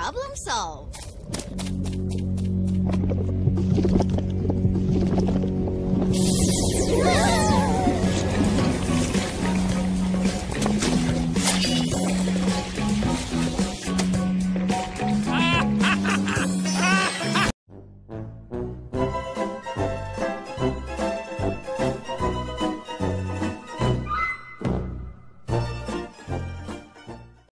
Problem solved.